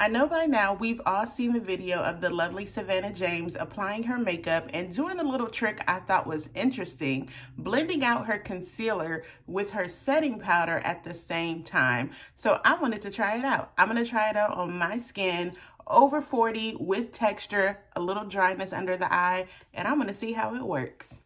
I know by now we've all seen the video of the lovely Savannah James applying her makeup and doing a little trick I thought was interesting, blending out her concealer with her setting powder at the same time. So I wanted to try it out. I'm going to try it out on my skin over 40 with texture, a little dryness under the eye, and I'm going to see how it works.